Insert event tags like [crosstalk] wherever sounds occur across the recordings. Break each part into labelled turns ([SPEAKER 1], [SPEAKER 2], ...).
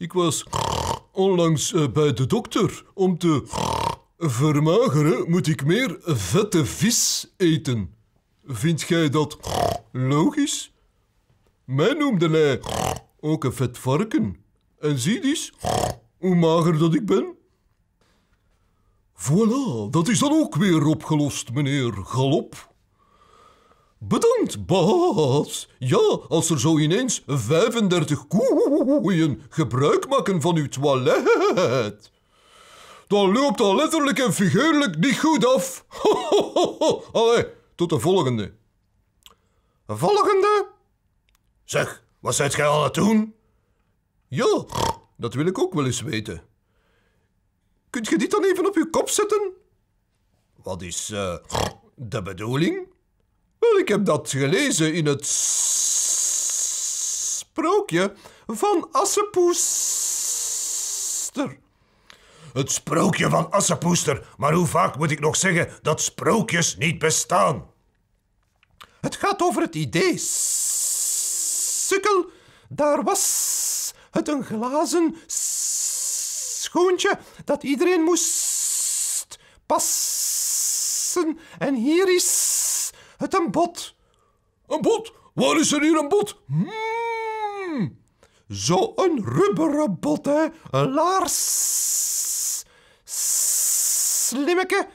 [SPEAKER 1] Ik was onlangs eh, bij de dokter. Om te vermageren moet ik meer vette vis eten. Vind jij dat logisch? Mij noemde hij ook een vet varken. En zie eens hoe mager dat ik ben. Voilà, dat is dan ook weer opgelost, meneer Galop. Bedankt, baas. Ja, als er zo ineens 35 koeien gebruik maken van uw toilet, dan loopt dat letterlijk en figuurlijk niet goed af. [laughs] Allee, tot de volgende. Volgende? Zeg, wat zijt gij aan het doen? Ja, dat wil ik ook wel eens weten. Kunt je dit dan even op uw kop zetten? Wat is eh, de bedoeling? Wel, ik heb dat gelezen in het sprookje van Assepoester. Het sprookje van Assepoester, maar hoe vaak moet ik nog zeggen dat sprookjes niet bestaan? Het gaat over het idee, sukkel. Daar was het een glazen schoontje dat iedereen moest passen. En hier is het een bot. Een bot? Waar is er hier een bot? Hmm. Zo'n rubberen bot, hè? Een laars. Slimmeke,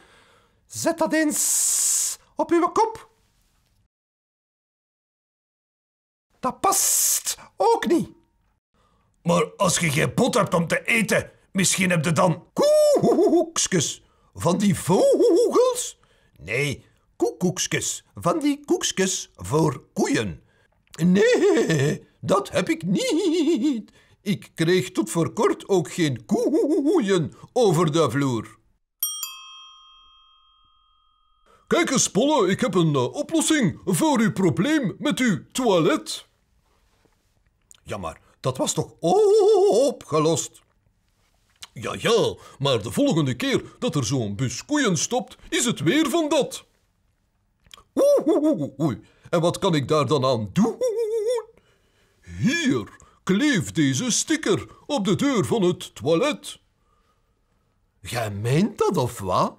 [SPEAKER 1] zet dat eens op uw kop. Dat past ook niet. Maar als je geen bot hebt om te eten, misschien heb je dan koekoekjes van die vogels? Nee, koekoekjes van die koekjes voor koeien. Nee, dat heb ik niet. Ik kreeg tot voor kort ook geen koeien over de vloer. Kijk eens, Polle, ik heb een eh, oplossing voor uw probleem met uw toilet. Ja, maar dat was toch opgelost? Ja, ja, maar de volgende keer dat er zo'n bus koeien stopt, is het weer van dat. Oei. En wat kan ik daar dan aan doen? Hier, kleef deze sticker op de deur van het toilet. Jij meent dat of wat?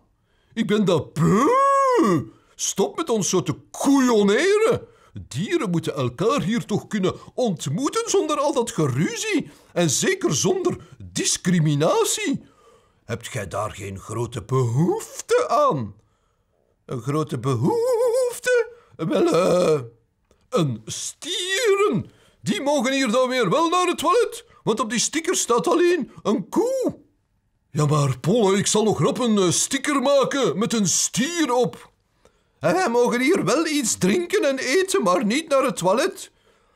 [SPEAKER 1] Ik ben dat. Stop met ons zo te koeioneren. Dieren moeten elkaar hier toch kunnen ontmoeten zonder al dat geruzie en zeker zonder discriminatie. Hebt gij daar geen grote behoefte aan? Een grote behoefte? Wel, een stieren. Die mogen hier dan weer wel naar het toilet, want op die sticker staat alleen een koe. Ja, maar Polle, ik zal nog rap een eh, sticker maken met een stier op. En wij mogen hier wel iets drinken en eten, maar niet naar het toilet.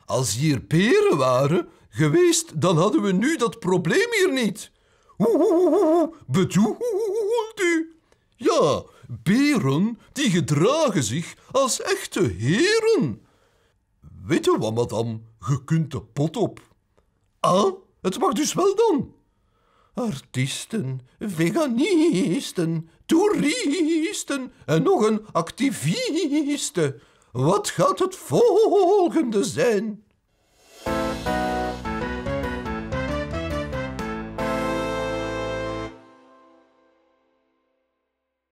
[SPEAKER 1] Als hier beren waren geweest, dan hadden we nu dat probleem hier niet. Hoe bedoelt u? Beren die gedragen zich als echte heren. Weet je wat, madame? Je kunt de pot op. Ah, het mag dus wel dan. Artiesten, veganisten, toeristen en nog een activiste. Wat gaat het volgende zijn?